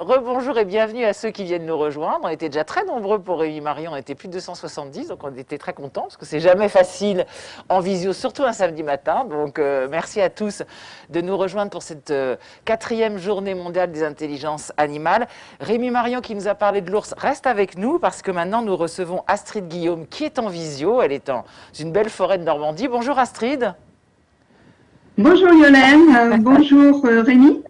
Rebonjour et bienvenue à ceux qui viennent nous rejoindre. On était déjà très nombreux pour Rémi Marion, on était plus de 270, donc on était très contents parce que c'est jamais facile en visio, surtout un samedi matin. Donc euh, merci à tous de nous rejoindre pour cette euh, quatrième journée mondiale des intelligences animales. Rémi Marion qui nous a parlé de l'ours reste avec nous parce que maintenant nous recevons Astrid Guillaume qui est en visio. Elle est dans une belle forêt de Normandie. Bonjour Astrid. Bonjour Yolène, euh, bonjour Rémi.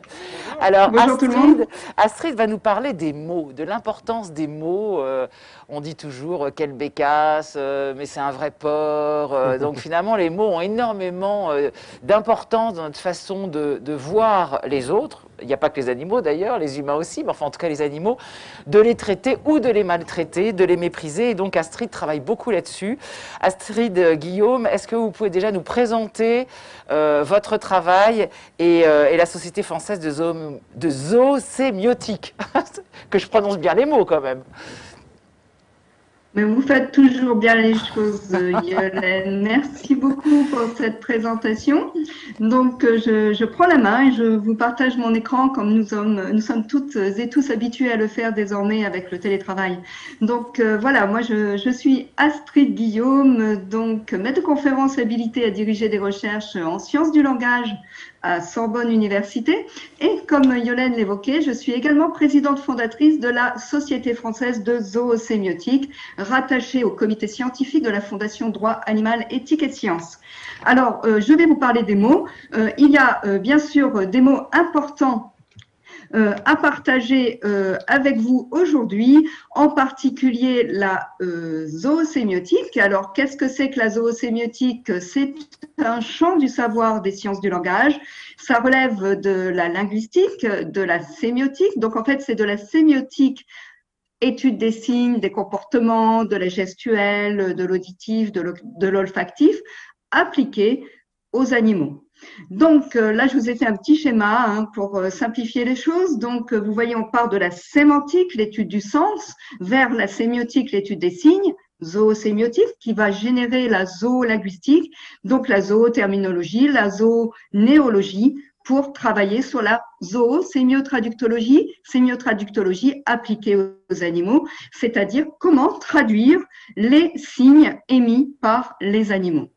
Alors, Astrid, Astrid, va nous parler des mots, de l'importance des mots. Euh, on dit toujours euh, quelle bécasse, euh, mais c'est un vrai porc. donc finalement, les mots ont énormément d'importance dans notre façon de, de voir les autres il n'y a pas que les animaux d'ailleurs, les humains aussi, mais enfin en tout cas les animaux, de les traiter ou de les maltraiter, de les mépriser. Et donc Astrid travaille beaucoup là-dessus. Astrid euh, Guillaume, est-ce que vous pouvez déjà nous présenter euh, votre travail euh, et, la Société française de, de zoosémiotique Que je prononce bien les mots quand même. Mais vous faites toujours bien les choses, Yolène. Merci beaucoup pour cette présentation. Donc, euh, je, je, prends la main et je vous partage mon écran comme nous sommes, nous sommes toutes et tous habitués à le faire désormais avec le télétravail. Donc, euh, voilà, moi, je, je, suis Astrid Guillaume, donc maître de conférence habilitée à diriger des recherches en sciences du langage à Sorbonne Université. Et comme Yolène l'évoquait, je suis également présidente fondatrice de la Société française de zoosémiotique, rattachée au comité scientifique de la Fondation Droit Animal, Éthique et Sciences. Alors, euh, je vais vous parler des mots. Euh, il y a euh, bien sûr des mots importants euh, à partager euh, avec vous aujourd'hui, en particulier la euh, zoosémiotique. Alors, qu'est-ce que c'est que la zoosémiotique? C'est un champ du savoir des sciences du langage. Ça relève de la linguistique, de la sémiotique. Donc, en fait, c'est de la sémiotique étude des signes, des comportements, de la gestuelle, de l'auditif, de l'olfactif, appliquée aux animaux. Donc euh, là, je vous ai fait un petit schéma hein, pour euh, simplifier les choses. Donc euh, vous voyez, on part de la sémantique, l'étude du sens, vers la sémiotique, l'étude des signes, zoosémiotique, qui va générer la zoolinguistique, donc la zooterminologie, la zoonéologie, pour travailler sur la zoosémiotraductologie, sémiotraductologie appliquée aux animaux, c'est-à-dire comment traduire les signes émis par les animaux.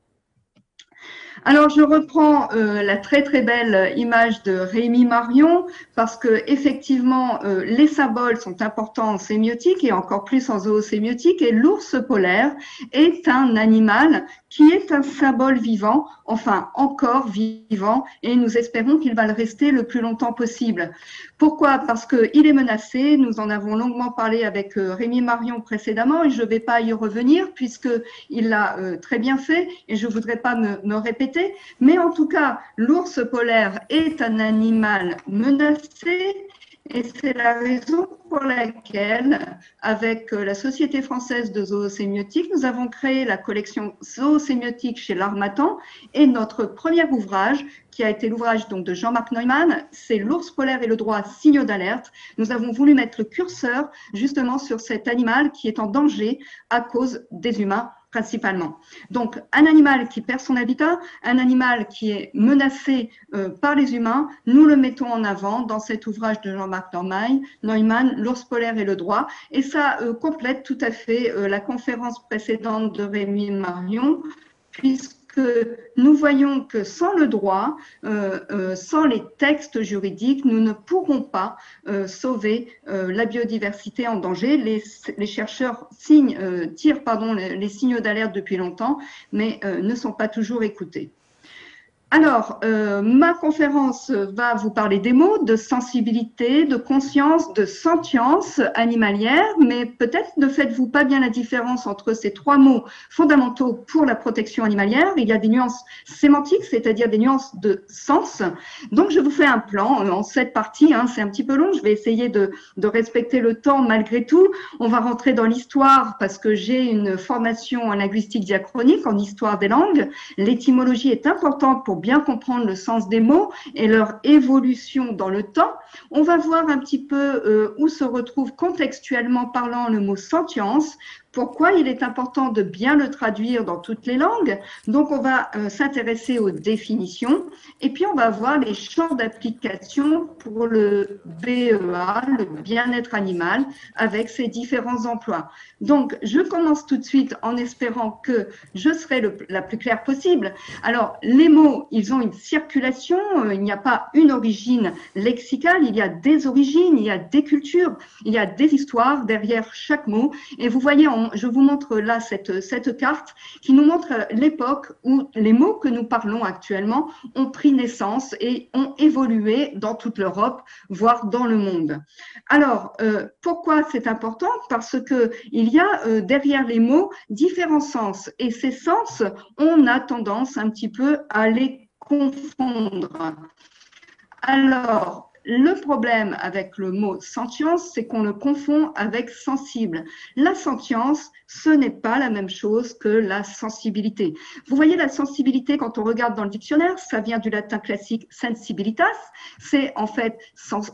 Alors, je reprends euh, la très très belle image de Rémi Marion parce que effectivement, euh, les symboles sont importants en sémiotique et encore plus en zoosémiotique. Et l'ours polaire est un animal qui est un symbole vivant, enfin encore vivant, et nous espérons qu'il va le rester le plus longtemps possible. Pourquoi? Parce qu'il est menacé. Nous en avons longuement parlé avec euh, Rémi Marion précédemment et je ne vais pas y revenir puisqu'il l'a très bien fait et je ne voudrais pas me répéter mais en tout cas, l'ours polaire est un animal menacé et c'est la raison pour laquelle, avec la Société française de zoosémiotique, nous avons créé la collection zoosémiotique chez l'Armatan et notre premier ouvrage, qui a été l'ouvrage donc de Jean-Marc Neumann, c'est L'ours polaire et le droit signaux d'alerte. Nous avons voulu mettre le curseur justement sur cet animal qui est en danger à cause des humains principalement. Donc, un animal qui perd son habitat, un animal qui est menacé euh, par les humains, nous le mettons en avant dans cet ouvrage de Jean-Marc Neumann, L'ours polaire et le droit. Et ça euh, complète tout à fait euh, la conférence précédente de Rémi Marion, puisque que nous voyons que sans le droit, euh, euh, sans les textes juridiques, nous ne pourrons pas euh, sauver la biodiversité en danger. Les, chercheurs tirent les signaux d'alerte depuis longtemps, mais ne sont pas toujours écoutés. Alors, euh, ma conférence va vous parler des mots, de sensibilité, de conscience, de sentience animalière, mais peut-être ne faites-vous pas bien la différence entre ces trois mots fondamentaux pour la protection animalière. Il y a des nuances sémantiques, c'est-à-dire des nuances de sens. Donc, je vous fais un plan en sept parties. Hein, C'est un petit peu long. Je vais essayer de, de respecter le temps malgré tout. On va rentrer dans l'histoire parce que j'ai une formation en linguistique diachronique, en histoire des langues. L'étymologie est importante pour bien comprendre le sens des mots et leur évolution dans le temps, on va voir un petit peu euh, où se retrouve contextuellement parlant le mot sentience pourquoi il est important de bien le traduire dans toutes les langues. Donc, on va euh, s'intéresser aux définitions et puis on va voir les champs d'application pour le BEA, le bien-être animal, avec ses différents emplois. Donc, je commence tout de suite en espérant que je serai la plus claire possible. Alors, les mots, ils ont une circulation, euh, il n'y a pas une origine lexicale, il y a des origines, il y a des cultures, il y a des histoires derrière chaque mot. Et vous voyez, je vous montre là cette, carte qui nous montre l'époque où les mots que nous parlons actuellement ont pris naissance et ont évolué dans toute l'Europe, voire dans le monde. Alors, euh, pourquoi c'est important? Parce que il y a euh, derrière les mots différents sens et ces sens, on a tendance un petit peu à les confondre. Alors, le problème avec le mot sentience, c'est qu'on le confond avec sensible. La sentience, ce n'est pas la même chose que la sensibilité. Vous voyez la sensibilité, quand on regarde dans le dictionnaire, ça vient du latin classique sensibilitas. C'est en fait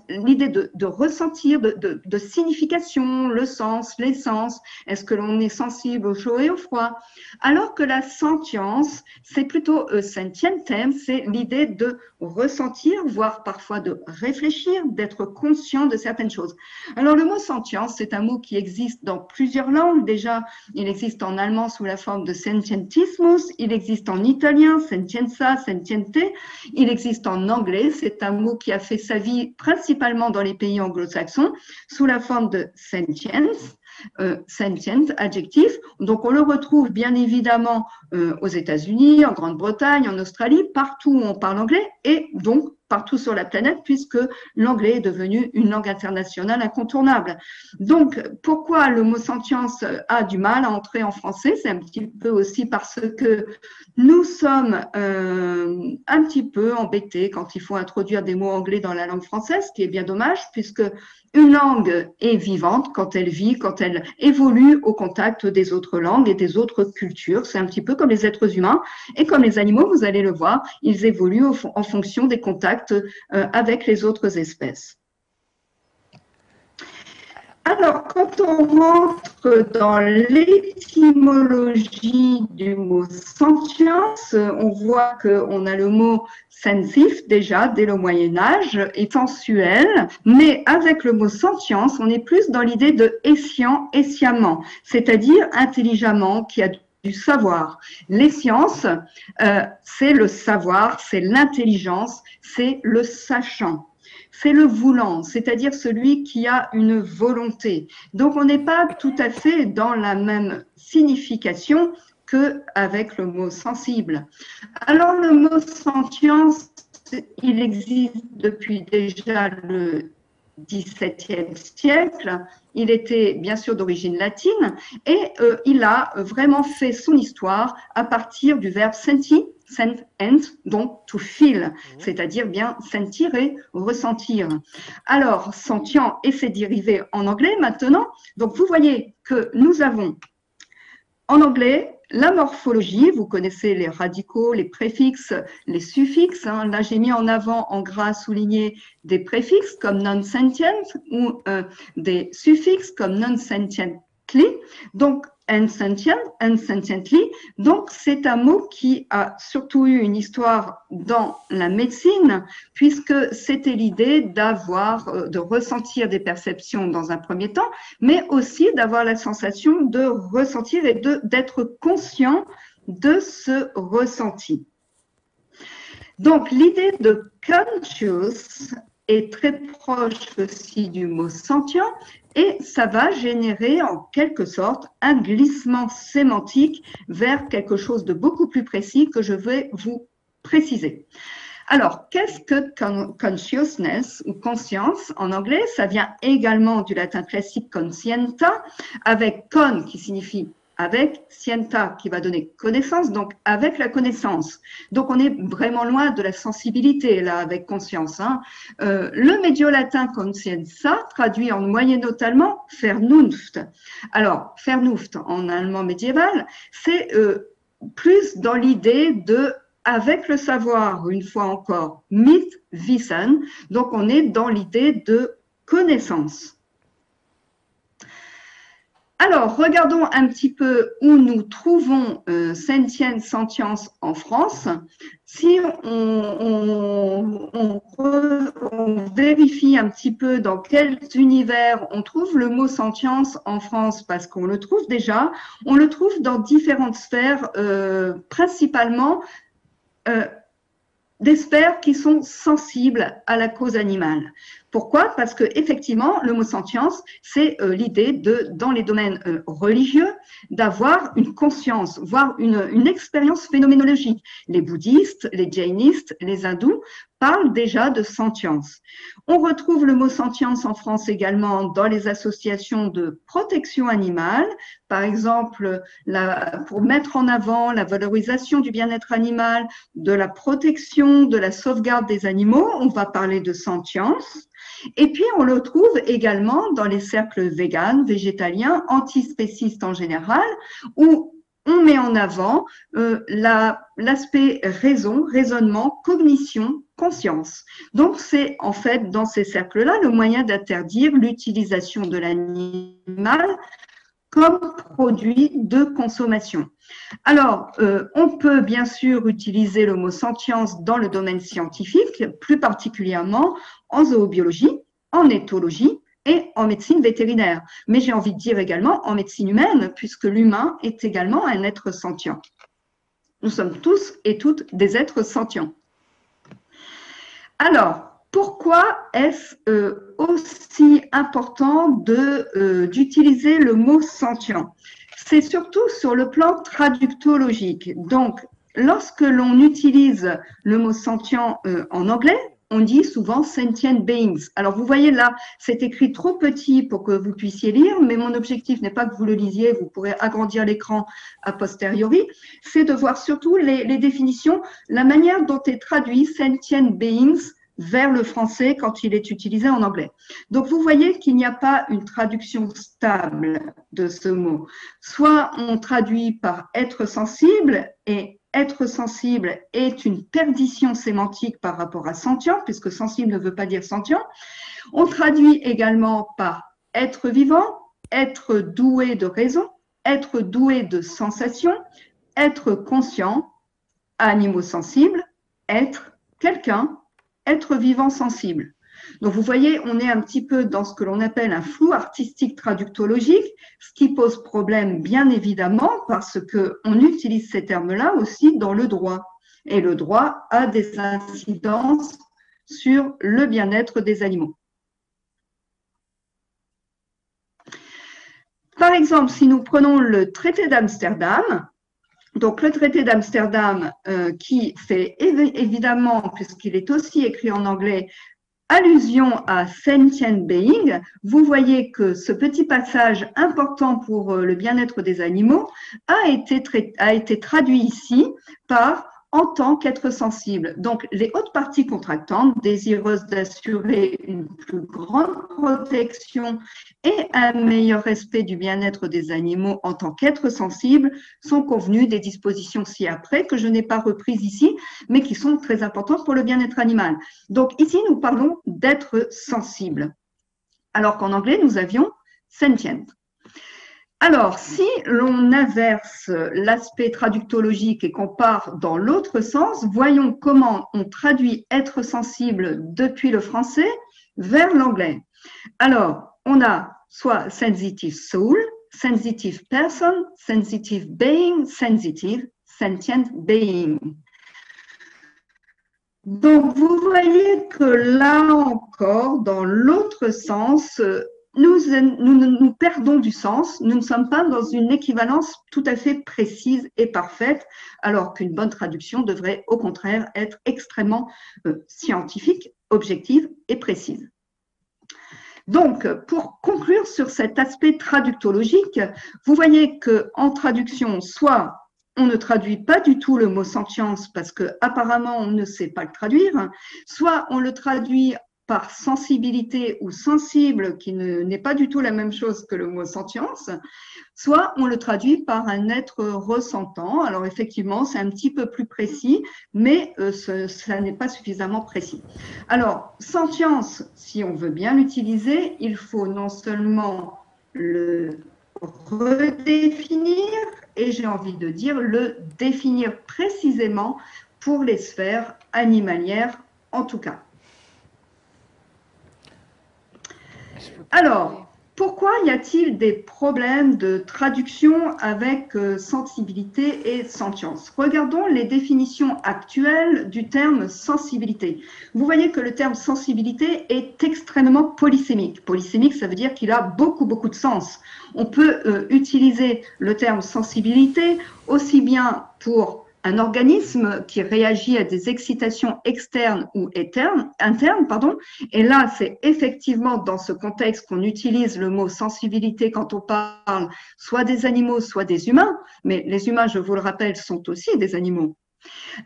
l'idée de, ressentir, de, signification, le sens, l'essence. Est-ce que l'on est sensible au chaud et au froid? Alors que la sentience, c'est plutôt euh, sentientem, c'est l'idée de ressentir, voire parfois de réfléchir d'être conscient de certaines choses. Alors le mot sentience, c'est un mot qui existe dans plusieurs langues. Déjà, il existe en allemand sous la forme de sentientismus, il existe en italien, sentienza, sentiente, il existe en anglais, c'est un mot qui a fait sa vie principalement dans les pays anglo-saxons sous la forme de sentience. Euh, sentient, adjectif. Donc on le retrouve bien évidemment euh, aux États-Unis, en Grande-Bretagne, en Australie, partout où on parle anglais, et donc partout sur la planète puisque l'anglais est devenu une langue internationale incontournable. Donc, pourquoi le mot sentience a du mal à entrer en français? C'est un petit peu aussi parce que nous sommes euh, un petit peu embêtés quand il faut introduire des mots anglais dans la langue française, ce qui est bien dommage puisque une langue est vivante quand elle vit, quand elle évolue au contact des autres langues et des autres cultures. C'est un petit peu comme les êtres humains et comme les animaux, vous allez le voir, ils évoluent en fonction des contacts euh, avec les autres espèces. Alors, quand on rentre dans l'étymologie du mot sentience, on voit qu'on a le mot sensif déjà dès le Moyen Âge et sensuel, mais avec le mot sentience, on est plus dans l'idée de escient, esciamment, c'est-à-dire intelligemment, qui a du savoir. Les sciences, euh, c'est le savoir, c'est l'intelligence, c'est le sachant c'est le voulant, c'est-à-dire celui qui a une volonté. Donc on n'est pas tout à fait dans la même signification que avec le mot sensible. Alors le mot sentience, il existe depuis déjà le XVIIe siècle. Il était bien sûr d'origine latine et euh, il a vraiment fait son histoire à partir du verbe senti, sent and, donc to feel, mmh. c'est-à-dire bien sentir et ressentir. Alors, sentient et ses dérivés en anglais maintenant. Donc, vous voyez que nous avons en anglais la morphologie, vous connaissez les radicaux, les préfixes, les suffixes. Hein. Là, j'ai mis en avant en gras souligné des préfixes comme non-sentient ou euh, des suffixes comme non-sentiently. Donc, unsentient, unsentiently. Donc, c'est un mot qui a surtout eu une histoire dans la médecine, puisque c'était l'idée d'avoir, euh, de ressentir des perceptions dans un premier temps, mais aussi d'avoir la sensation de ressentir et d'être conscient de ce ressenti. Donc, l'idée de conscious est très proche aussi du mot sentient, et ça va générer en quelque sorte un glissement sémantique vers quelque chose de beaucoup plus précis que je vais vous préciser. Alors, qu'est-ce que consciousness ou conscience en anglais? Ça vient également du latin classique conscienta, avec con qui signifie avec scienta qui va donner connaissance, donc avec la connaissance. Donc on est vraiment loin de la sensibilité là avec conscience. Hein. Euh, le médiolatin conscienza traduit en moyen-allemand Vernunft. Alors Vernunft en allemand médiéval, c'est euh, plus dans l'idée de avec le savoir, une fois encore, mit wissen. Donc on est dans l'idée de connaissance. Alors, regardons un petit peu où nous trouvons euh, sentience, en France. Si on, on, vérifie un petit peu dans quels univers on trouve le mot sentience en France, parce qu'on le trouve déjà, on le trouve dans différentes sphères, euh, principalement euh, des sphères qui sont sensibles à la cause animale. Pourquoi? Parce que effectivement, le mot sentience, c'est euh, l'idée de, dans les domaines euh, religieux, d'avoir une conscience, voire une, expérience phénoménologique. Les bouddhistes, les jainistes, les hindous parlent déjà de sentience. On retrouve le mot sentience en France également dans les associations de protection animale, par exemple pour mettre en avant la valorisation du bien-être animal, de la protection, de la sauvegarde des animaux, on va parler de sentience. Et puis, on le trouve également dans les cercles véganes, végétaliens, antispécistes en général, où on met en avant euh, l'aspect raison, raisonnement, cognition, conscience. Donc, c'est en fait dans ces cercles-là le moyen d'interdire l'utilisation de l'animal comme produit de consommation. Alors, euh, on peut bien sûr utiliser le mot sentience dans le domaine scientifique, plus particulièrement en zoobiologie, en éthologie et en médecine vétérinaire. Mais j'ai envie de dire également en médecine humaine, puisque l'humain est également un être sentient. Nous sommes tous et toutes des êtres sentients. Alors, pourquoi est-ce euh, aussi important euh, d'utiliser le mot sentient? C'est surtout sur le plan traductologique. Donc, lorsque l'on utilise le mot sentient euh, en anglais, on dit souvent sentient beings. Alors vous voyez là, c'est écrit trop petit pour que vous puissiez lire, mais mon objectif n'est pas que vous le lisiez, vous pourrez agrandir l'écran a posteriori, c'est de voir surtout les, les, définitions, la manière dont est traduit sentient beings vers le français quand il est utilisé en anglais. Donc vous voyez qu'il n'y a pas une traduction stable de ce mot. Soit on traduit par être sensible et être sensible est une perdition sémantique par rapport à sentient, puisque sensible ne veut pas dire sentient. On traduit également par être vivant, être doué de raison, être doué de sensation, être conscient, animaux sensibles, être quelqu'un, être vivant sensible. Donc vous voyez, on est un petit peu dans ce que l'on appelle un flou artistique traductologique, ce qui pose problème bien évidemment parce que on utilise ces termes-là aussi dans le droit. Et le droit a des incidences sur le bien-être des animaux. Par exemple, si nous prenons le traité d'Amsterdam, donc le traité d'Amsterdam euh, qui fait évidemment, puisqu'il est aussi écrit en anglais, allusion à sentient being, vous voyez que ce petit passage important pour euh, le bien-être des animaux a été, a été traduit ici par en tant qu'être sensible. Donc, les hautes parties contractantes, désireuses d'assurer une plus grande protection et un meilleur respect du bien-être des animaux en tant qu'être sensible, sont convenues des dispositions ci-après que je n'ai pas reprises ici, mais qui sont très importantes pour le bien-être animal. Donc, ici, nous parlons d'être sensible, alors qu'en anglais, nous avions sentient. Alors, si l'on inverse l'aspect traductologique et qu'on part dans l'autre sens, voyons comment on traduit être sensible depuis le français vers l'anglais. Alors, on a soit sensitive soul, sensitive person, sensitive being, sensitive, sentient being. Donc, vous voyez que là encore, dans l'autre sens, nous, nous, perdons du sens, nous ne sommes pas dans une équivalence tout à fait précise et parfaite, alors qu'une bonne traduction devrait au contraire être extrêmement euh, scientifique, objective et précise. Donc, pour conclure sur cet aspect traductologique, vous voyez que en traduction, soit on ne traduit pas du tout le mot sentience parce que apparemment on ne sait pas le traduire, soit on le traduit par sensibilité ou sensible, qui n'est pas du tout la même chose que le mot sentience, soit on le traduit par un être ressentant. Alors effectivement, c'est un petit peu plus précis, mais euh, ça n'est pas suffisamment précis. Alors, sentience, si on veut bien l'utiliser, il faut non seulement le redéfinir et j'ai envie de dire le définir précisément pour les sphères animalières en tout cas. Alors, pourquoi y a-t-il des problèmes de traduction avec euh, sensibilité et sentience? Regardons les définitions actuelles du terme sensibilité. Vous voyez que le terme sensibilité est extrêmement polysémique. Polysémique, ça veut dire qu'il a beaucoup, beaucoup de sens. On peut euh, utiliser le terme sensibilité aussi bien pour un organisme qui réagit à des excitations externes ou internes, pardon. Et là, c'est effectivement dans ce contexte qu'on utilise le mot sensibilité quand on parle soit des animaux, soit des humains. Mais les humains, je vous le rappelle, sont aussi des animaux.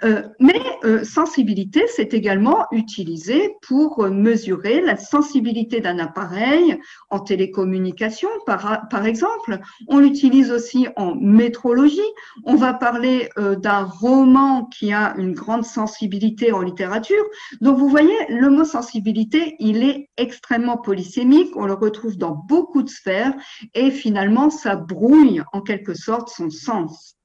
Euh, mais euh, sensibilité, c'est également utilisé pour mesurer la sensibilité d'un appareil en télécommunication, par, par exemple. On l'utilise aussi en métrologie. On va parler euh, d'un roman qui a une grande sensibilité en littérature. Donc, vous voyez, le mot sensibilité, il est extrêmement polysémique. On le retrouve dans beaucoup de sphères et finalement, ça brouille en quelque sorte son sens.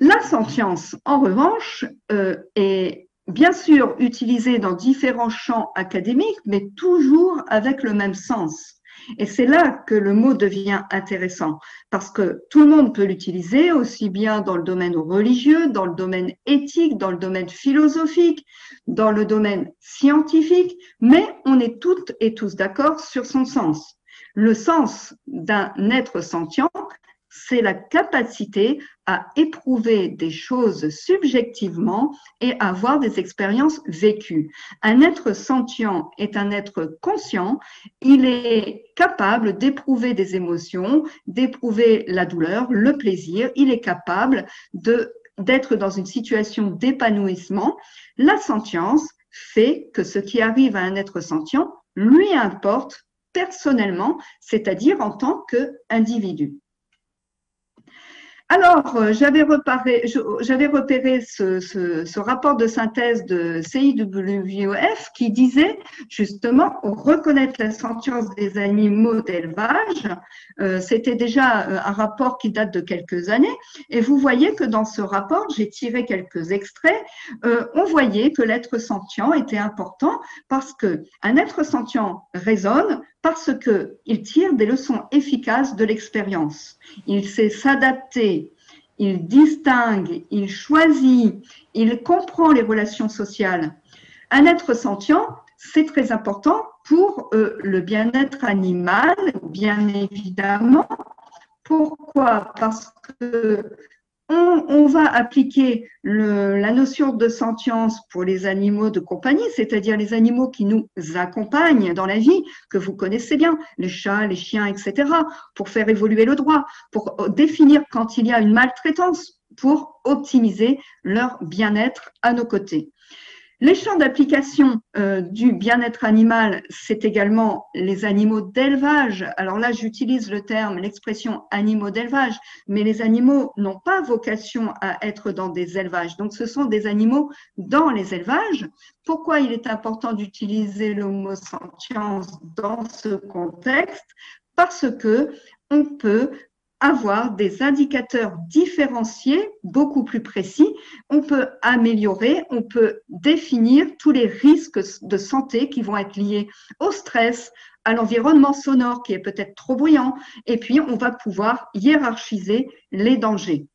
La sentience, en revanche, euh, est bien sûr utilisée dans différents champs académiques, mais toujours avec le même sens. Et c'est là que le mot devient intéressant, parce que tout le monde peut l'utiliser, aussi bien dans le domaine religieux, dans le domaine éthique, dans le domaine philosophique, dans le domaine scientifique, mais on est toutes et tous d'accord sur son sens. Le sens d'un être sentient, c'est la capacité à éprouver des choses subjectivement et avoir des expériences vécues. Un être sentient est un être conscient, il est capable d'éprouver des émotions, d'éprouver la douleur, le plaisir, il est capable d'être dans une situation d'épanouissement. La sentience fait que ce qui arrive à un être sentient lui importe personnellement, c'est-à-dire en tant qu'individu. Alors, euh, j'avais repéré, ce, rapport de synthèse de CIWF qui disait justement reconnaître la sentience des animaux d'élevage. Euh, c'était déjà euh, un rapport qui date de quelques années. Et vous voyez que dans ce rapport, j'ai tiré quelques extraits. on voyait que l'être sentient était important parce que un être sentient raisonne, parce qu'il tire des leçons efficaces de l'expérience. Il sait s'adapter, il distingue, il choisit, il comprend les relations sociales. Un être sentient, c'est très important pour euh, le bien-être animal, bien évidemment. Pourquoi? Parce que on, va appliquer la notion de sentience pour les animaux de compagnie, c'est-à-dire les animaux qui nous accompagnent dans la vie, que vous connaissez bien, les chats, les chiens, etc., pour faire évoluer le droit, pour définir quand il y a une maltraitance, pour optimiser leur bien-être à nos côtés. Les champs d'application euh, du bien-être animal, c'est également les animaux d'élevage. Alors là, j'utilise le terme, l'expression animaux d'élevage, mais les animaux n'ont pas vocation à être dans des élevages. Donc, ce sont des animaux dans les élevages. Pourquoi il est important d'utiliser mot sentience dans ce contexte? Parce que on peut avoir des indicateurs différenciés, beaucoup plus précis. On peut améliorer, on peut définir tous les risques de santé qui vont être liés au stress, à l'environnement sonore qui est peut-être trop bruyant, et puis on va pouvoir hiérarchiser les dangers.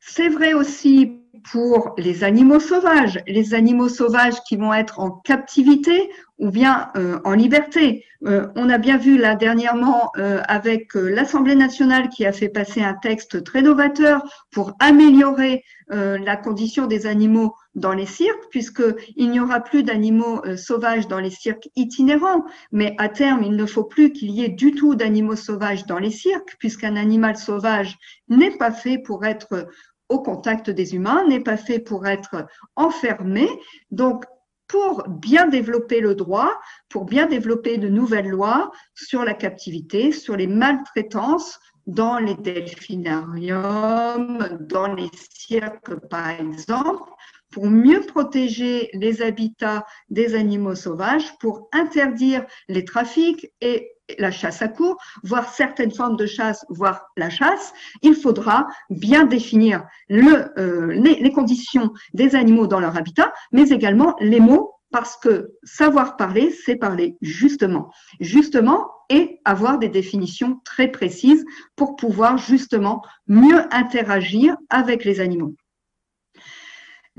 C'est vrai aussi pour les animaux sauvages, les animaux sauvages qui vont être en captivité ou bien euh, en liberté. Euh, on a bien vu là dernièrement euh, avec l'Assemblée nationale qui a fait passer un texte très novateur pour améliorer la condition des animaux dans les cirques, puisqu'il n'y aura plus d'animaux sauvages dans les cirques itinérants, mais à terme, il ne faut plus qu'il y ait du tout d'animaux sauvages dans les cirques, puisqu'un animal sauvage n'est pas fait pour être au contact des humains, n'est pas fait pour être enfermé. Donc, pour bien développer le droit, pour bien développer de nouvelles lois sur la captivité, sur les maltraitances dans les delphinariums, dans les cirques par exemple, pour mieux protéger les habitats des animaux sauvages, pour interdire les trafics et la chasse à court, voire certaines formes de chasse, voire la chasse, il faudra bien définir euh, les conditions des animaux dans leur habitat, mais également les mots parce que savoir parler, c'est parler justement, justement, et avoir des définitions très précises pour pouvoir justement mieux interagir avec les animaux.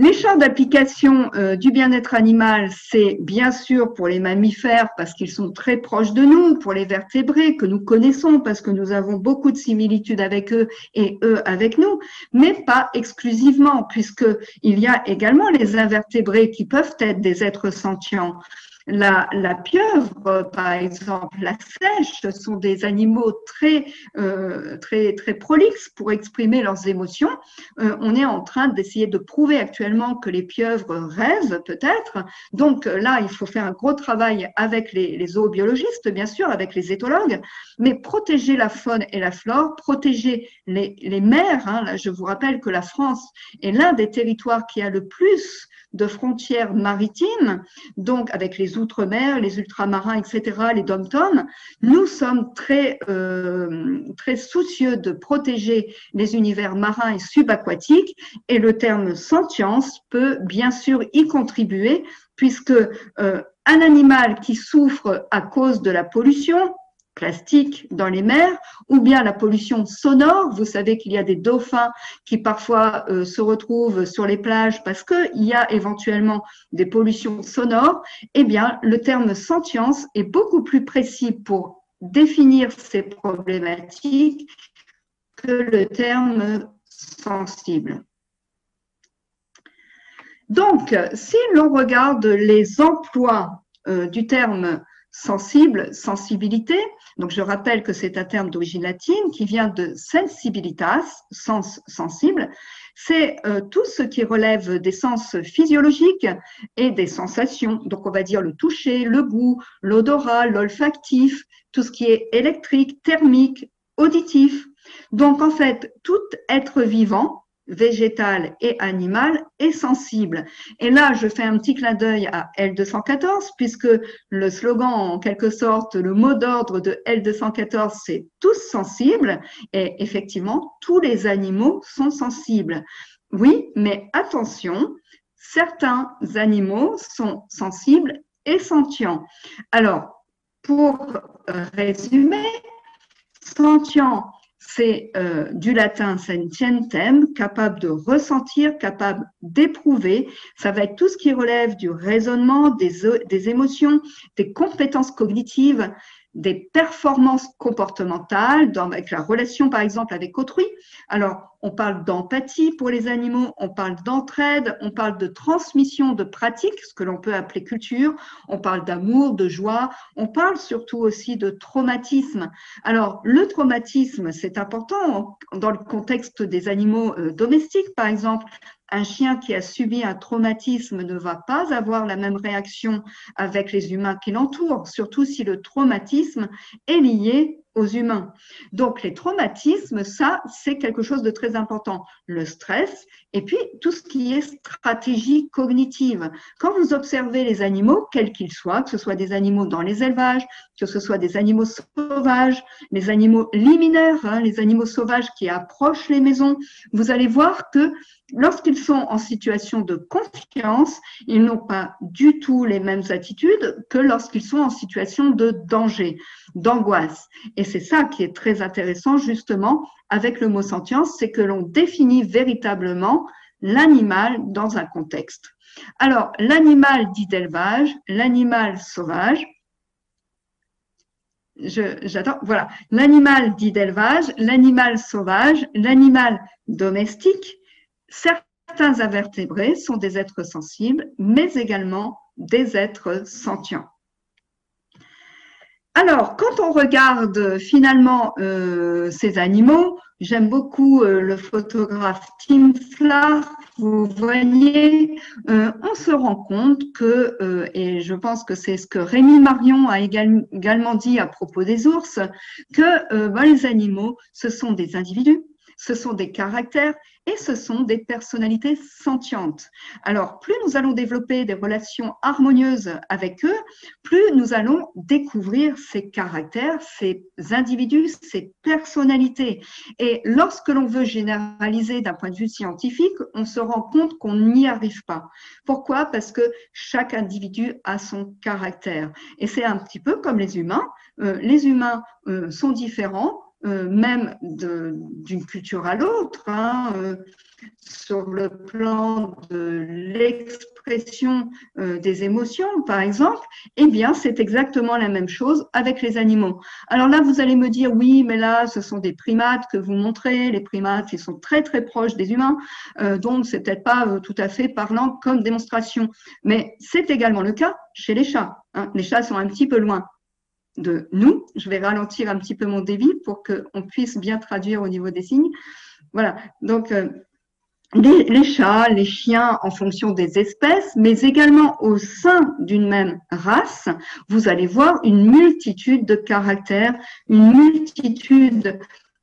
Les champs d'application euh, du bien-être animal, c'est bien sûr pour les mammifères parce qu'ils sont très proches de nous, pour les vertébrés que nous connaissons parce que nous avons beaucoup de similitudes avec eux et eux avec nous, mais pas exclusivement puisqu'il y a également les invertébrés qui peuvent être des êtres sentients. La, pieuvre, par exemple, la sèche, sont des animaux très, euh, très, très prolixes pour exprimer leurs émotions. Euh, on est en train d'essayer de prouver actuellement que les pieuvres rêvent peut-être. Donc là, il faut faire un gros travail avec les, zoobiologistes, bien sûr, avec les éthologues, mais protéger la faune et la flore, protéger les, mers. Hein. je vous rappelle que la France est l'un des territoires qui a le plus de frontières maritimes, donc avec les outre-mer, les ultramarins, etc., les dom nous sommes très, euh, très soucieux de protéger les univers marins et subaquatiques et le terme sentience peut bien sûr y contribuer puisque euh, un animal qui souffre à cause de la pollution, plastique dans les mers, ou bien la pollution sonore. Vous savez qu'il y a des dauphins qui parfois euh, se retrouvent sur les plages parce qu'il y a éventuellement des pollutions sonores. Eh bien, le terme sentience est beaucoup plus précis pour définir ces problématiques que le terme sensible. Donc, si l'on regarde les emplois euh, du terme sensible, sensibilité. Donc je rappelle que c'est un terme d'origine latine qui vient de sensibilitas, sens sensible. C'est euh, tout ce qui relève des sens physiologiques et des sensations. Donc on va dire le toucher, le goût, l'odorat, l'olfactif, tout ce qui est électrique, thermique, auditif. Donc en fait, tout être vivant végétal et animal est sensible. Et là, je fais un petit clin d'œil à L214, puisque le slogan, en quelque sorte, le mot d'ordre de L214, c'est tous sensibles. Et effectivement, tous les animaux sont sensibles. Oui, mais attention, certains animaux sont sensibles et sentients. Alors, pour résumer, sentient, c'est euh, du latin sentientem, capable de ressentir, capable d'éprouver. Ça va être tout ce qui relève du raisonnement, des, des émotions, des compétences cognitives des performances comportementales, dans, avec la relation par exemple avec autrui. Alors, on parle d'empathie pour les animaux, on parle d'entraide, on parle de transmission de pratiques, ce que l'on peut appeler culture, on parle d'amour, de joie, on parle surtout aussi de traumatisme. Alors, le traumatisme, c'est important dans le contexte des animaux euh, domestiques, par exemple, un chien qui a subi un traumatisme ne va pas avoir la même réaction avec les humains qui l'entourent, surtout si le traumatisme est lié aux humains. Donc les traumatismes, ça, c'est quelque chose de très important. Le stress et puis tout ce qui est stratégie cognitive. Quand vous observez les animaux, quels qu'ils soient, que ce soit des animaux dans les élevages, que ce soit des animaux sauvages, les animaux liminaires, hein, les animaux sauvages qui approchent les maisons, vous allez voir que lorsqu'ils sont en situation de confiance, ils n'ont pas du tout les mêmes attitudes que lorsqu'ils sont en situation de danger, d'angoisse. Et c'est ça qui est très intéressant justement avec le mot sentience, c'est que l'on définit véritablement l'animal dans un contexte. Alors, l'animal dit d'élevage, l'animal sauvage, j'attends, voilà, l'animal dit d'élevage, l'animal sauvage, l'animal domestique, certains invertébrés sont des êtres sensibles, mais également des êtres sentients. Alors, quand on regarde finalement euh, ces animaux, j'aime beaucoup euh, le photographe Tim Flahr. Vous voyez, euh, on se rend compte que, et je pense que c'est ce que Rémi Marion a également dit à propos des ours, que ben, les animaux, ce sont des individus, ce sont des caractères et ce sont des personnalités sentientes. Alors, plus nous allons développer des relations harmonieuses avec eux, plus nous allons découvrir ces caractères, ces individus, ces personnalités. Et lorsque l'on veut généraliser d'un point de vue scientifique, on se rend compte qu'on n'y arrive pas. Pourquoi? Parce que chaque individu a son caractère. Et c'est un petit peu comme les humains. Euh, les humains euh, sont différents, euh, même d'une culture à l'autre, hein, euh, sur le plan de l'expression euh, des émotions, par exemple, eh bien, c'est exactement la même chose avec les animaux. Alors là, vous allez me dire, oui, mais là, ce sont des primates que vous montrez, les primates, ils sont très, très proches des humains, donc c'est peut-être pas tout à fait parlant comme démonstration. Mais c'est également le cas chez les chats. Hein. Les chats sont un petit peu loin de nous. Je vais ralentir un petit peu mon débit pour qu'on puisse bien traduire au niveau des signes. Voilà, donc euh, les, chats, les chiens en fonction des espèces, mais également au sein d'une même race, vous allez voir une multitude de caractères, une multitude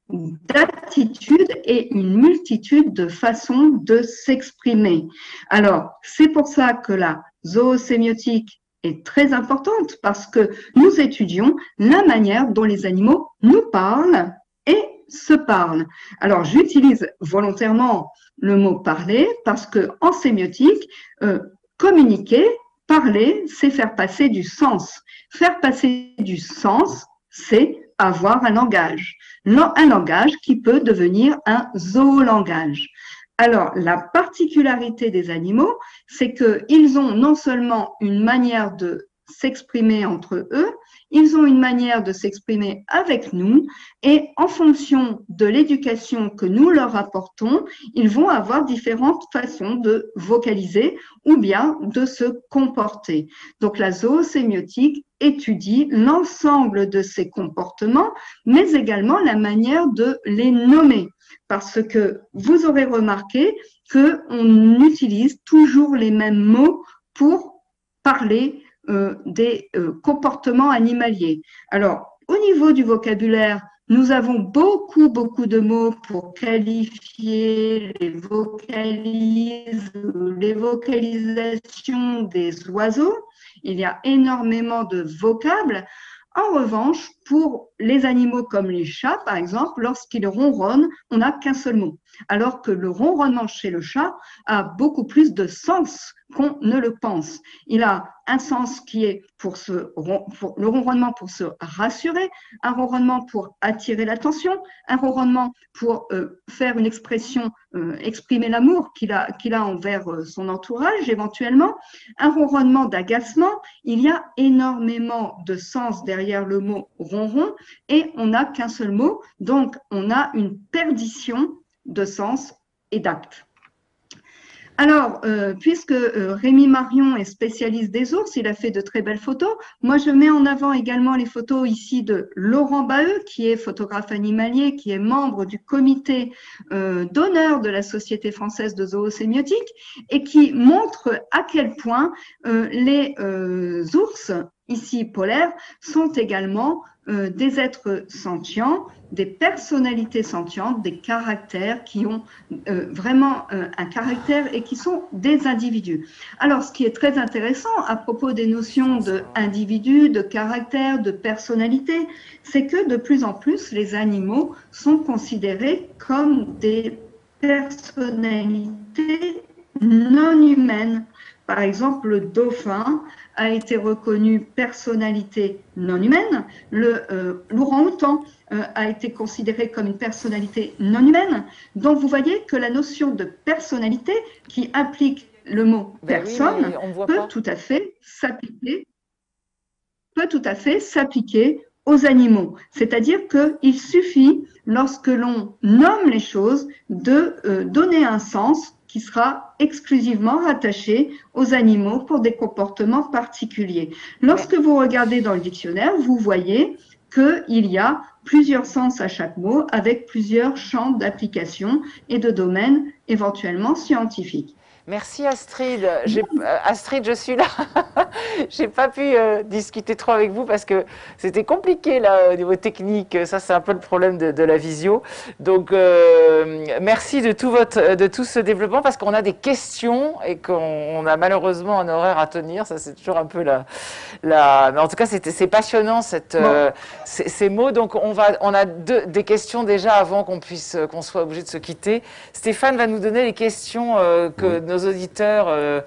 d'attitudes et une multitude de façons de s'exprimer. Alors, c'est pour ça que la zoosémiotique très importante parce que nous étudions la manière dont les animaux nous parlent et se parlent. Alors, j'utilise volontairement le mot parler parce que en sémiotique, euh, communiquer, parler, c'est faire passer du sens. Faire passer du sens, c'est avoir un langage. Un langage qui peut devenir un zoolangage. Alors, la particularité des animaux, c'est qu'ils ont non seulement une manière de s'exprimer entre eux, ils ont une manière de s'exprimer avec nous et en fonction de l'éducation que nous leur apportons, ils vont avoir différentes façons de vocaliser ou bien de se comporter. Donc la zoosémiotique étudie l'ensemble de ces comportements, mais également la manière de les nommer parce que vous aurez remarqué qu'on utilise toujours les mêmes mots pour parler euh, des euh, comportements animaliers. Alors, au niveau du vocabulaire, nous avons beaucoup, beaucoup de mots pour qualifier les vocalises, les vocalisations des oiseaux. Il y a énormément de vocables. En revanche, pour les animaux comme les chats, par exemple, lorsqu'ils ronronnent, on n'a qu'un seul mot. Alors que le ronronnement chez le chat a beaucoup plus de sens qu'on ne le pense. Il a un sens qui est pour, se, le ronronnement pour se rassurer, un ronronnement pour attirer l'attention, un ronronnement pour euh, faire une expression, euh, exprimer l'amour qu'il a, qu'il a envers euh, son entourage éventuellement, un ronronnement d'agacement. Il y a énormément de sens derrière le mot et on n'a qu'un seul mot, donc on a une perdition de sens et d'acte. Alors, euh, puisque euh, Rémi Marion est spécialiste des ours, il a fait de très belles photos. Moi, je mets en avant également les photos ici de Laurent Baheux, qui est photographe animalier, qui est membre du comité euh, d'honneur de la Société française de zoosémiotique et qui montre à quel point les ours, ici polaires, sont également des êtres sentients des personnalités sentientes, des caractères qui ont euh, vraiment euh, un caractère et qui sont des individus. Alors, ce qui est très intéressant à propos des notions de de caractère, de personnalité, c'est que de plus en plus, les animaux sont considérés comme des personnalités non humaines. Par exemple, le dauphin a été reconnu personnalité non humaine. Le euh, l'orang-outan euh, a été considéré comme une personnalité non humaine. Donc vous voyez que la notion de personnalité qui implique le mot ben personne peut tout à fait s'appliquer peut tout à fait s'appliquer aux animaux. C'est-à-dire qu'il suffit, lorsque l'on nomme les choses, de euh, donner un sens qui sera exclusivement rattaché aux animaux pour des comportements particuliers. Lorsque vous regardez dans le dictionnaire, vous voyez qu'il y a plusieurs sens à chaque mot avec plusieurs champs d'application et de domaines éventuellement scientifiques. Merci Astrid. Euh, Astrid, je suis là. J'ai pas pu euh, discuter trop avec vous parce que c'était compliqué là au niveau technique. Ça, c'est un peu le problème de, la visio. Donc, euh, merci de tout votre, de tout ce développement parce qu'on a des questions et qu'on a malheureusement un horaire à tenir. Ça, c'est toujours un peu la, la... Mais en tout cas, c'est passionnant cette, ces, mots. Donc, on va, on a des questions déjà avant qu'on puisse, qu'on soit obligé de se quitter. Stéphane va nous donner les questions que nos nos auditeurs, euh,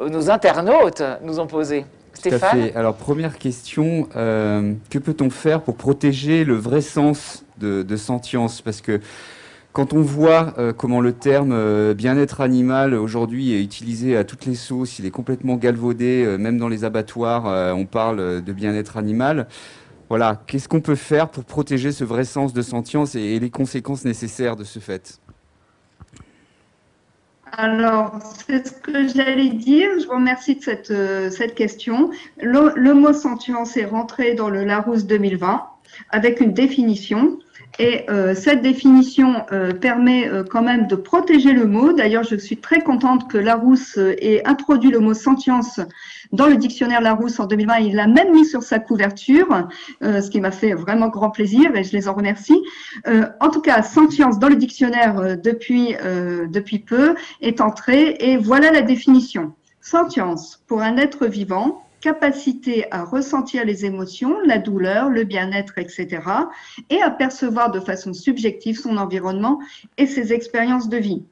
nos internautes nous ont posé. Stéphane Alors, première question, euh, que peut-on faire pour protéger le vrai sens de, sentience? Parce que quand on voit euh, comment le terme bien-être animal aujourd'hui est utilisé à toutes les sauces, il est complètement galvaudé, même dans les abattoirs, on parle de bien-être animal. Voilà, qu'est-ce qu'on peut faire pour protéger ce vrai sens de sentience et les conséquences nécessaires de ce fait? Alors, c'est ce que j'allais dire. Je vous remercie de cette, euh, cette question. Le, mot sentience est rentré dans le Larousse 2020 avec une définition. Et euh, cette définition euh, permet quand même de protéger le mot. D'ailleurs, je suis très contente que Larousse ait introduit le mot sentience dans le dictionnaire Larousse en 2020. Il l'a même mis sur sa couverture, euh, ce qui m'a fait vraiment grand plaisir et je les en remercie. Euh, en tout cas, sentience dans le dictionnaire euh, depuis, depuis peu est entrée et voilà la définition. Sentience pour un être vivant, capacité à ressentir les émotions, la douleur, le bien-être, etc., et à percevoir de façon subjective son environnement et ses expériences de vie.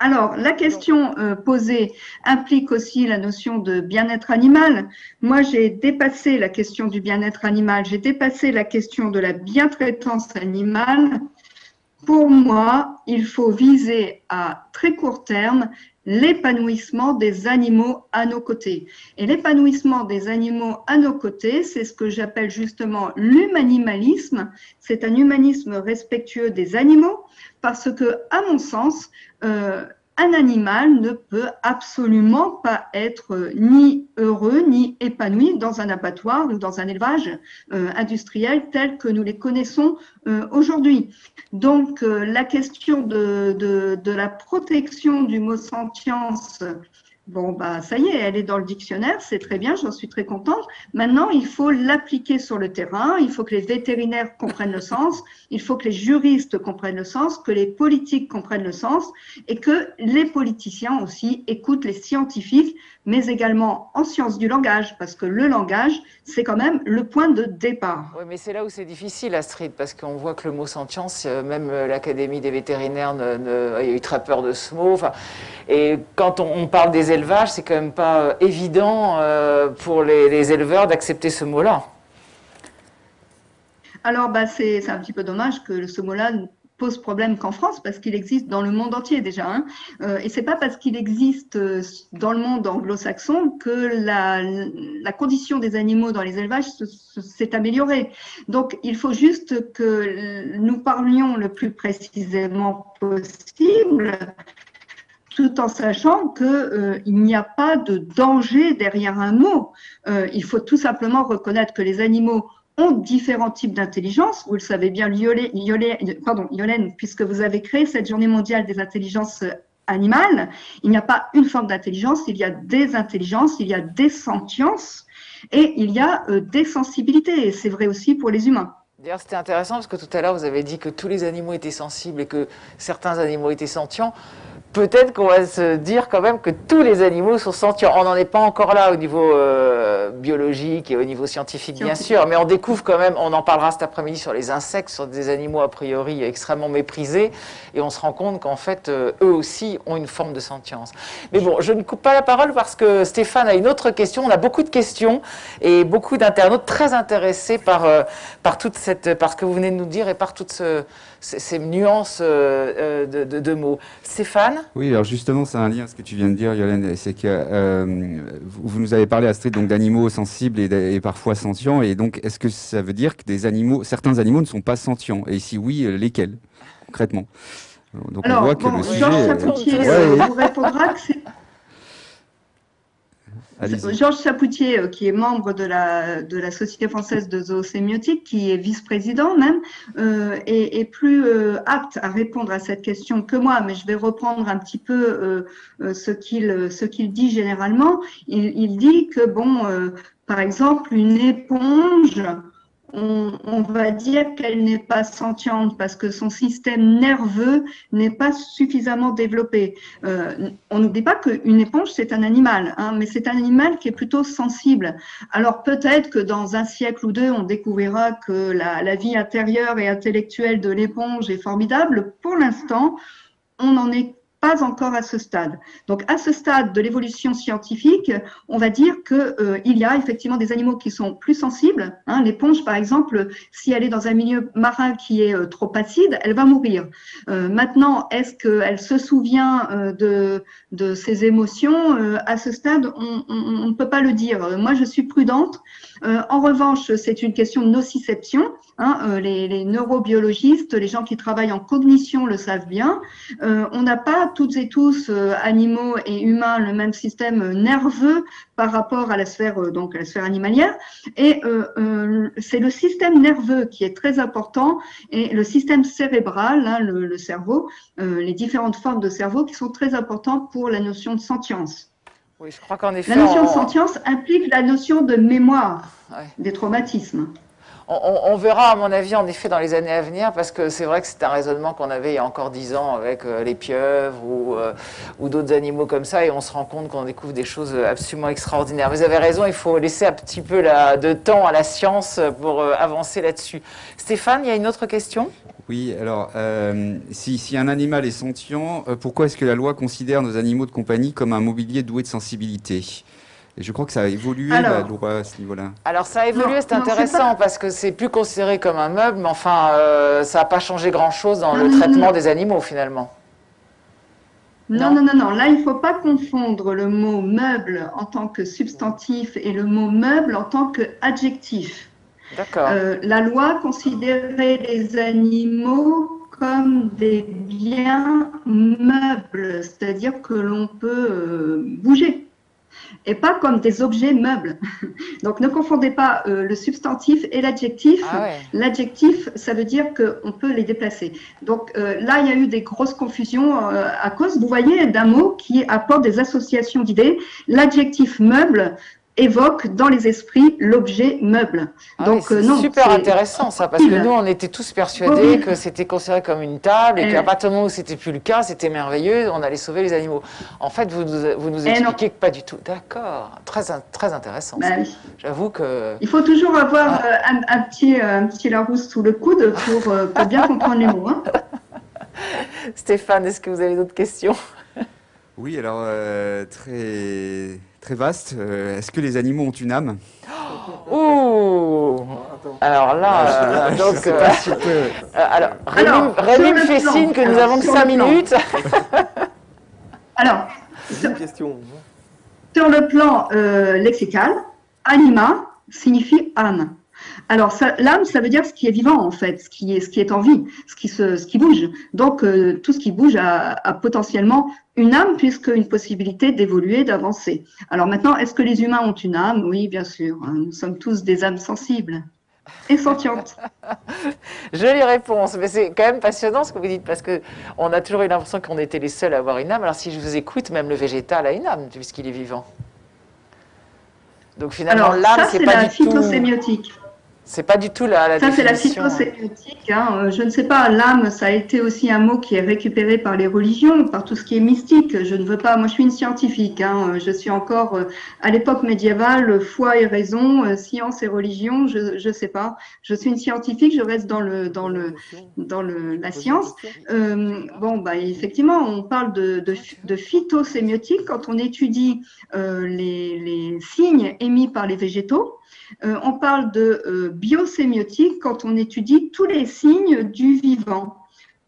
Alors, la question euh, posée implique aussi la notion de bien-être animal. Moi, j'ai dépassé la question du bien-être animal, j'ai dépassé la question de la bientraitance animale. Pour moi, il faut viser à très court terme l'épanouissement des animaux à nos côtés. Et l'épanouissement des animaux à nos côtés, c'est ce que j'appelle justement l'humanimalisme. C'est un humanisme respectueux des animaux parce que, à mon sens, euh, un animal ne peut absolument pas être ni heureux ni épanoui dans un abattoir ou dans un élevage euh, industriel tel que nous les connaissons euh, aujourd'hui. Donc la question de, de, la protection du mot sentience Bon, bah, ça y est, elle est dans le dictionnaire, c'est très bien, j'en suis très contente. Maintenant, il faut l'appliquer sur le terrain, il faut que les vétérinaires comprennent le sens, il faut que les juristes comprennent le sens, que les politiques comprennent le sens et que les politiciens aussi écoutent les scientifiques mais également en sciences du langage, parce que le langage, c'est quand même le point de départ. Oui, mais c'est là où c'est difficile, Astrid, parce qu'on voit que le mot sentience, euh, même euh, l'Académie des vétérinaires ne, a eu très peur de ce mot. Enfin, et quand on, parle des élevages, c'est quand même pas euh, évident pour les, les éleveurs d'accepter ce mot-là. Alors, bah, c'est un petit peu dommage que ce mot-là pose problème qu'en France parce qu'il existe dans le monde entier déjà. Hein. Euh, et c'est pas parce qu'il existe euh, dans le monde anglo-saxon que la, la, condition des animaux dans les élevages s'est améliorée. Donc il faut juste que nous parlions le plus précisément possible tout en sachant qu'il euh, n'y a pas de danger derrière un mot. Euh, il faut tout simplement reconnaître que les animaux ont différents types d'intelligence. Vous le savez bien, Yolène, puisque vous avez créé cette journée mondiale des intelligences animales, il n'y a pas une forme d'intelligence, il y a des intelligences, il y a des sentiences et il y a euh, des sensibilités. Et c'est vrai aussi pour les humains. D'ailleurs, c'était intéressant parce que tout à l'heure, vous avez dit que tous les animaux étaient sensibles et que certains animaux étaient sentients peut-être qu'on va se dire quand même que tous les animaux sont sentients. On n'en est pas encore là au niveau euh, biologique et au niveau scientifique, bien sûr, mais on découvre quand même, on en parlera cet après-midi sur les insectes, sur des animaux a priori extrêmement méprisés, et on se rend compte qu'en fait, euh, eux aussi ont une forme de sentience. Mais bon, je ne coupe pas la parole parce que Stéphane a une autre question. On a beaucoup de questions et beaucoup d'internautes très intéressés par, euh, par, toute cette, par ce que vous venez de nous dire et par toute ce, ces, nuances euh, euh, de, mots. Stéphane Oui, alors justement, c'est un lien ce que tu viens de dire, Yolène. C'est que euh, vous, nous avez parlé, Astrid, donc d'animaux sensibles et, parfois sentients. Et donc, est-ce que ça veut dire que des animaux, certains animaux ne sont pas sentients? Et si oui, lesquels, concrètement? Donc on voit que le sujet... vous répondra que c'est Georges Chapoutier, euh, qui est membre de la, de la Société française de zoosémiotique, qui est vice-président même, euh, est, est, plus euh, apte à répondre à cette question que moi, mais je vais reprendre un petit peu euh, ce qu'il ce qu'il dit généralement. Il, il, dit que, bon, par exemple, une éponge on, va dire qu'elle n'est pas sentiente parce que son système nerveux n'est pas suffisamment développé. Euh, on n'oublie pas qu'une éponge, c'est un animal, hein, mais c'est un animal qui est plutôt sensible. Alors peut-être que dans un siècle ou deux, on découvrira que la, la vie intérieure et intellectuelle de l'éponge est formidable. Pour l'instant, on en est pas encore à ce stade. Donc, à ce stade de l'évolution scientifique, on va dire qu'il euh, y a effectivement des animaux qui sont plus sensibles. Hein. L'éponge, par exemple, si elle est dans un milieu marin qui est euh, trop acide, elle va mourir. Euh, maintenant, est-ce qu'elle se souvient euh, de, de ses émotions À ce stade, on ne peut pas le dire. Moi, je suis prudente. en revanche, c'est une question de nociception. Hein, les, les, neurobiologistes, les gens qui travaillent en cognition le savent bien. on n'a pas toutes et tous, euh, animaux et humains, le même système nerveux par rapport à la sphère, euh, donc à la sphère animalière. Et euh, c'est le système nerveux qui est très important et le système cérébral, hein, le, cerveau, les différentes formes de cerveau qui sont très importantes pour la notion de sentience. Oui, je crois qu'en effet. La notion de sentience implique la notion de mémoire des traumatismes on, verra, à mon avis, en effet, dans les années à venir, parce que c'est vrai que c'est un raisonnement qu'on avait il y a encore dix ans avec euh, les pieuvres euh, ou, d'autres animaux comme ça, et on se rend compte qu'on découvre des choses absolument extraordinaires. Vous avez raison, il faut laisser un petit peu de temps à la science pour euh, avancer là-dessus. Stéphane, il y a une autre question? Oui, alors, si, si, un animal est sentient, pourquoi est-ce que la loi considère nos animaux de compagnie comme un mobilier doué de sensibilité? Et je crois que ça a évolué la loi à ce niveau-là. Alors ça a évolué, c'est intéressant parce que c'est plus considéré comme un meuble, mais enfin, euh, ça n'a pas changé grand-chose dans le traitement des animaux finalement. Non, non, non, non. Là, il ne faut pas confondre le mot meuble en tant que substantif et le mot meuble en tant qu'adjectif. D'accord. Euh, la loi considérait les animaux comme des biens meubles, c'est-à-dire que l'on peut euh, bouger et pas comme des objets meubles. Donc ne confondez pas euh, le substantif et l'adjectif. Ah l'adjectif, ça veut dire qu'on peut les déplacer. Donc euh, là, il y a eu des grosses confusions euh, à cause, vous voyez, d'un mot qui apporte des associations d'idées. L'adjectif meuble évoque dans les esprits l'objet meuble. Ah Donc euh, non, super intéressant ça, parce que nous on était tous persuadés que c'était considéré comme une table et, qu'à partir du moment où c'était plus le cas, c'était merveilleux, on allait sauver les animaux. En fait, vous nous, vous nous expliquez que pas du tout. D'accord, très très intéressant. Bah J'avoue que. Il faut toujours avoir ah. euh, un, petit euh, un petit Larousse sous le coude pour, pour bien comprendre les mots. Hein. Stéphane, est-ce que vous avez d'autres questions? Oui, alors très très vaste. Euh, est-ce que les animaux ont une âme? Oh Alors là, donc, alors, Rémi, me fait signe que nous avons que 5 minutes. alors, sur, question. sur le plan euh, lexical, anima signifie âme. Alors, l'âme, ça veut dire ce qui est vivant, en fait, ce qui est, ce qui est en vie, ce qui, se, ce qui bouge. Donc, euh, tout ce qui bouge a, a, potentiellement une âme, puisque une possibilité d'évoluer, d'avancer. Alors maintenant, est-ce que les humains ont une âme? Oui, bien sûr. Hein. Nous sommes tous des âmes sensibles et sentientes. Jolie réponse, mais c'est quand même passionnant ce que vous dites, parce qu'on a toujours eu l'impression qu'on était les seuls à avoir une âme. Alors, si je vous écoute, même le végétal a une âme, puisqu'il est vivant. Donc finalement, l'âme, c'est pas la phytosémiotique. C'est pas du tout la, la Ça, c'est la phytosémiotique. Hein. Euh, je ne sais pas, l'âme, ça a été aussi un mot qui est récupéré par les religions, par tout ce qui est mystique. Je ne veux pas, moi je suis une scientifique, hein. je suis encore euh, à l'époque médiévale, foi et raison, euh, science et religion, je ne sais pas. Je suis une scientifique, je reste dans, le, dans, le, dans le, la science. Euh, bon, bah, effectivement, on parle de, de, de phytosémiotique quand on étudie les, les signes émis par les végétaux. Euh, on parle de euh, biosémiotique quand on étudie tous les signes du vivant.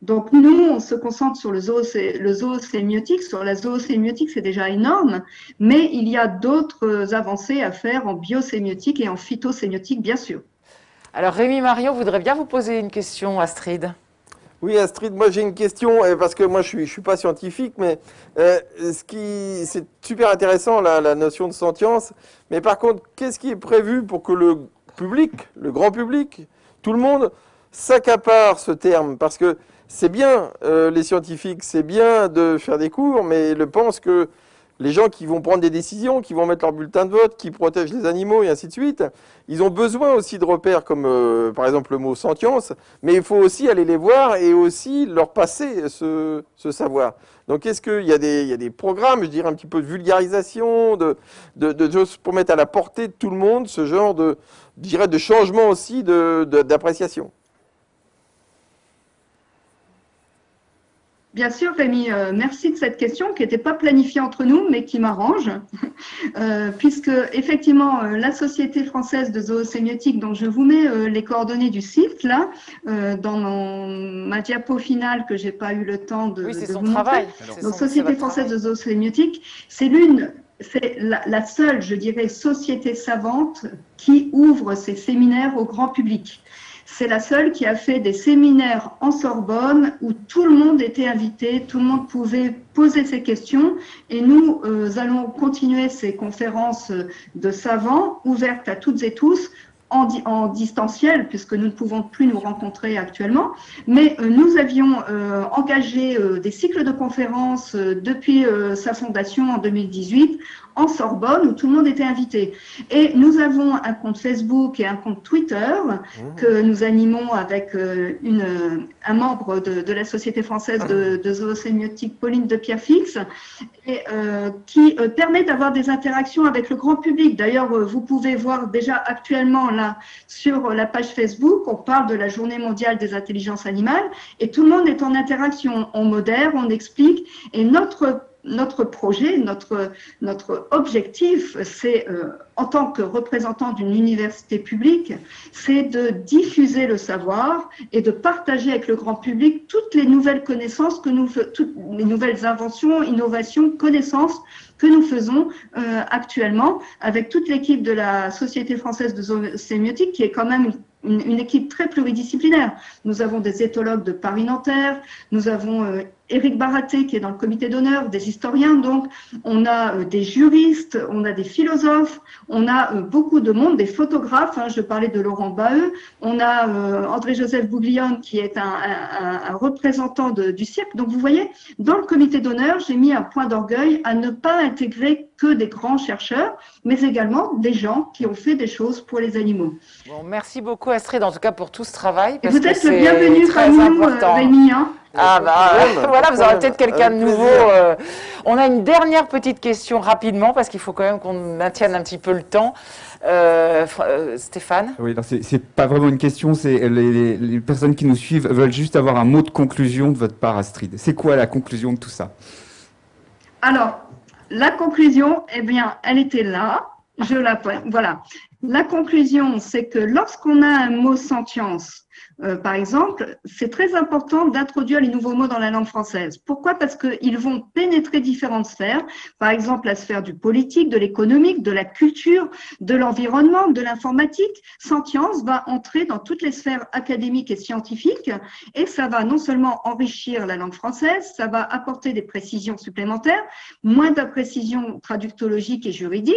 Donc nous, on se concentre sur le, zoosémiotique. Sur la zoosémiotique, c'est déjà énorme, mais il y a d'autres avancées à faire en biosémiotique et en phytosémiotique, bien sûr. Alors Rémi Marion voudrait bien vous poser une question, Astrid. Oui, Astrid, moi j'ai une question, parce que moi je suis, suis pas scientifique, mais euh, ce qui, c'est super intéressant la, la, notion de sentience, mais par contre, qu'est-ce qui est prévu pour que le public, le grand public, tout le monde s'accapare ce terme? Parce que c'est bien, euh, les scientifiques, c'est bien de faire des cours, mais ils pensent que les gens qui vont prendre des décisions, qui vont mettre leur bulletin de vote, qui protègent les animaux et ainsi de suite, ils ont besoin aussi de repères comme euh, par exemple le mot sentience, mais il faut aussi aller les voir et aussi leur passer ce, savoir. Donc est-ce qu'il y, a des programmes, je dirais un petit peu de vulgarisation, de, de, pour mettre à la portée de tout le monde ce genre de, je dirais, de changement aussi d'appréciation? Bien sûr, Rémi, euh, merci de cette question qui n'était pas planifiée entre nous, mais qui m'arrange, euh, puisque effectivement, euh, la Société française de zoosémiotique, dont je vous mets les coordonnées du site là, dans ma diapo finale que j'ai pas eu le temps de, oui, de vous travail. montrer. Donc, Société française de zoosémiotique, c'est l'une c'est la, la, seule, je dirais, société savante qui ouvre ses séminaires au grand public. C'est la seule qui a fait des séminaires en Sorbonne où tout le monde était invité, tout le monde pouvait poser ses questions. Et nous euh, allons continuer ces conférences de savants ouvertes à toutes et tous en, distanciel, puisque nous ne pouvons plus nous rencontrer actuellement, mais euh, nous avions euh, engagé des cycles de conférences depuis sa fondation en 2018 en Sorbonne où tout le monde était invité. Et nous avons un compte Facebook et un compte Twitter mmh. que nous animons avec euh, une, un membre de, la Société française de, de zoosémiotique, Pauline de Pierre-Fix, et, euh, qui euh, permet d'avoir des interactions avec le grand public. D'ailleurs, vous pouvez voir déjà actuellement là sur la page Facebook, on parle de la journée mondiale des intelligences animales et tout le monde est en interaction. On modère, on explique et notre notre projet, notre, objectif, c'est, euh, en tant que représentant d'une université publique, c'est de diffuser le savoir et de partager avec le grand public toutes les nouvelles connaissances toutes les nouvelles inventions, innovations, connaissances que nous faisons euh, actuellement avec toute l'équipe de la Société française de sémiotique, qui est quand même une, une, équipe très pluridisciplinaire. Nous avons des éthologues de Paris-Nanterre, nous avons euh, Éric Baraté qui est dans le comité d'honneur, des historiens donc, on a euh, des juristes, on a des philosophes, on a euh, beaucoup de monde, des photographes, hein, je parlais de Laurent Baheux, on a euh, André-Joseph Bouglione qui est un, un, un représentant de, du cirque. Donc vous voyez, dans le comité d'honneur, j'ai mis un point d'orgueil à ne pas intégrer que des grands chercheurs, mais également des gens qui ont fait des choses pour les animaux. Bon, merci beaucoup Astrid, en tout cas pour tout ce travail. Parce vous êtes le bienvenu parmi nous, Rémi. Hein. Ah bah voilà, vous aurez peut-être quelqu'un de nouveau. Euh. On a une dernière petite question rapidement parce qu'il faut quand même qu'on maintienne un petit peu le temps. Euh, euh Stéphane? Oui, c'est pas vraiment une question, c'est les, les, personnes qui nous suivent veulent juste avoir un mot de conclusion de votre part, Astrid. C'est quoi la conclusion de tout ça? Alors, la conclusion, eh bien, elle était là. Je la voilà. La conclusion, c'est que lorsqu'on a un mot sentience, euh, par exemple, c'est très important d'introduire les nouveaux mots dans la langue française. Pourquoi? Parce qu'ils vont pénétrer différentes sphères, par exemple la sphère du politique, de l'économique, de la culture, de l'environnement, de l'informatique. Sentience va entrer dans toutes les sphères académiques et scientifiques et ça va non seulement enrichir la langue française, ça va apporter des précisions supplémentaires, moins d'imprécisions traductologiques et juridiques.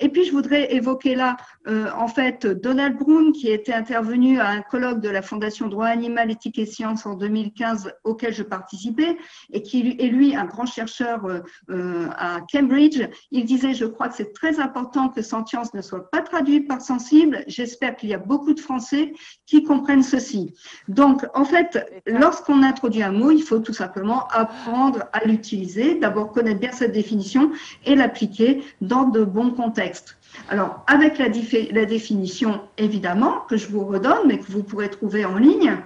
Et puis, je voudrais évoquer là, euh, en fait, Donald Brown qui était intervenu à un colloque de la Fondation Droit Animal, Éthique et Sciences en 2015 auquel je participais et qui est lui un grand chercheur euh, euh, à Cambridge. Il disait, je crois que c'est très important que Sentience ne soit pas traduit par sensible. J'espère qu'il y a beaucoup de Français qui comprennent ceci. Donc, en fait, lorsqu'on introduit un mot, il faut tout simplement apprendre à l'utiliser, d'abord connaître bien cette définition et l'appliquer dans de bons contextes. Alors, avec la, définition, évidemment, que je vous redonne, mais que vous pourrez trouver en ligne,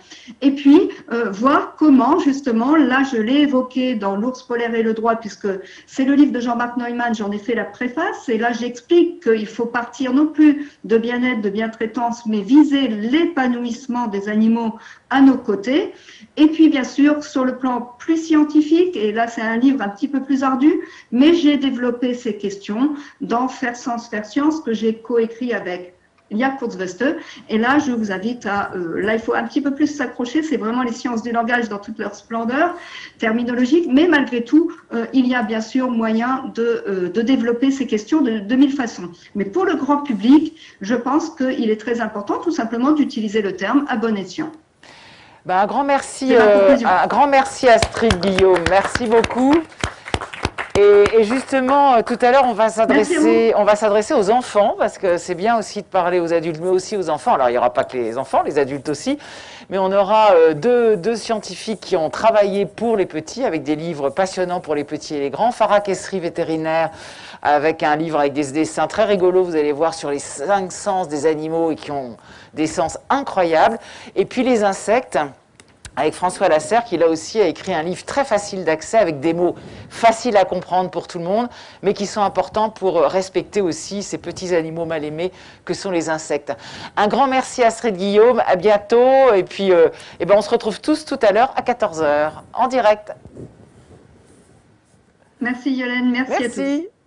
et puis euh, voir comment, justement, là, je l'ai évoqué dans L'ours polaire et le droit, puisque c'est le livre de Jean-Marc Neumann, j'en ai fait la préface, et là, j'explique qu'il faut partir non plus de bien-être, de bien-traitance, mais viser l'épanouissement des animaux à nos côtés. Et puis, bien sûr, sur le plan plus scientifique, et là, c'est un livre un petit peu plus ardu, mais j'ai développé ces questions dans Faire sens, faire science, que j'ai coécrit avec il y a Kurzweste. Et là, je vous invite à, euh, là, il faut un petit peu plus s'accrocher. C'est vraiment les sciences du langage dans toute leur splendeur terminologique. Mais malgré tout, euh, il y a bien sûr moyen de, euh, de développer ces questions de, de mille façons. Mais pour le grand public, je pense qu'il est très important tout simplement d'utiliser le terme à bon escient. Ben, un grand merci, un grand merci Astrid Guillaume. Merci beaucoup. Et, justement, euh, tout à l'heure, on va s'adresser, on va s'adresser aux enfants parce que c'est bien aussi de parler aux adultes, mais aussi aux enfants. Alors, il n'y aura pas que les enfants, les adultes aussi, mais on aura euh, deux, scientifiques qui ont travaillé pour les petits avec des livres passionnants pour les petits et les grands. Farah Kessri, vétérinaire, avec un livre avec des dessins très rigolos, vous allez voir, sur les cinq sens des animaux et qui ont des sens incroyables. Et puis les insectes avec François Lasserre, qui là aussi a écrit un livre très facile d'accès avec des mots faciles à comprendre pour tout le monde, mais qui sont importants pour respecter aussi ces petits animaux mal aimés que sont les insectes. Un grand merci à Astrid Guillaume, à bientôt, et puis euh, eh ben on se retrouve tous tout à l'heure à 14h en direct. Merci Yolène, merci, merci. à tous.